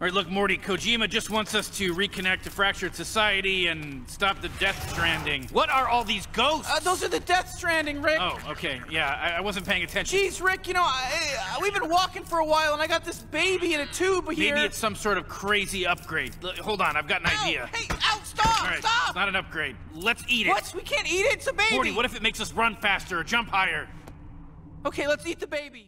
All right, look, Morty, Kojima just wants us to reconnect to fractured society and stop the Death Stranding. What are all these ghosts? Uh, those are the Death Stranding, Rick. oh, okay. Yeah, I, I wasn't paying attention. Jeez, Rick, you know, I, I- we've been walking for a while, and I got this baby in a tube here. Maybe it's some sort of crazy upgrade. L- hold on, I've got an Ow, idea. Hey, ow, stop, All right, stop! not an upgrade. Let's eat it. What? We can't eat it. It's a baby. Morty, what if it makes us run faster or jump higher? Okay, let's eat the baby.